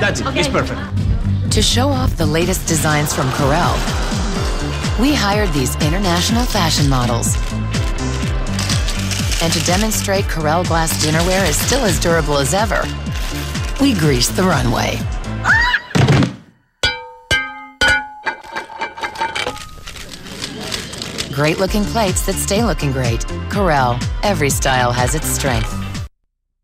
That's it. It's perfect. To show off the latest designs from Corelle, we hired these international fashion models. And to demonstrate Corelle glass dinnerware is still as durable as ever, we greased the runway. Great looking plates that stay looking great. Corelle, every style has its strength.